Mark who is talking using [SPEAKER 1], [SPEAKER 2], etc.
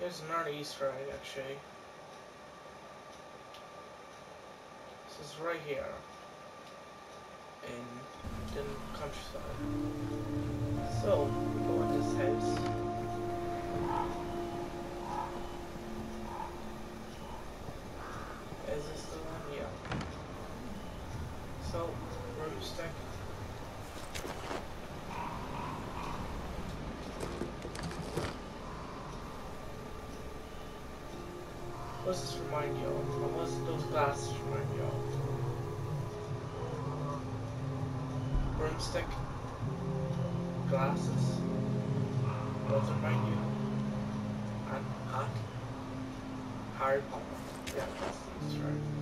[SPEAKER 1] Here's another Easter egg, actually. This is right here. In the countryside. So, we go in this house. Is this the one? Yeah. So, broomstick. What does this remind you of? Or what does those glasses remind you of? Broomstick? Glasses? It remind you? And hat? Harry Potter. Yeah, that's egg.